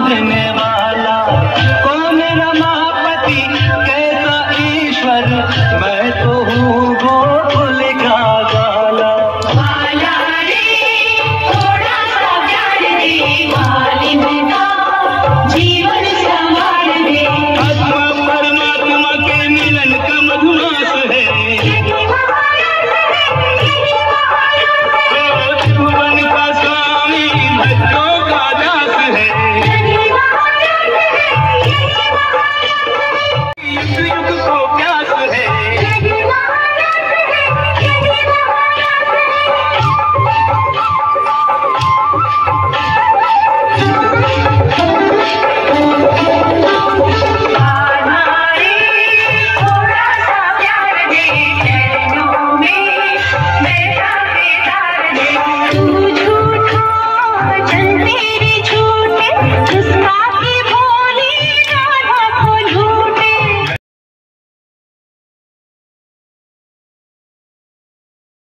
madre मुझको प्यास है?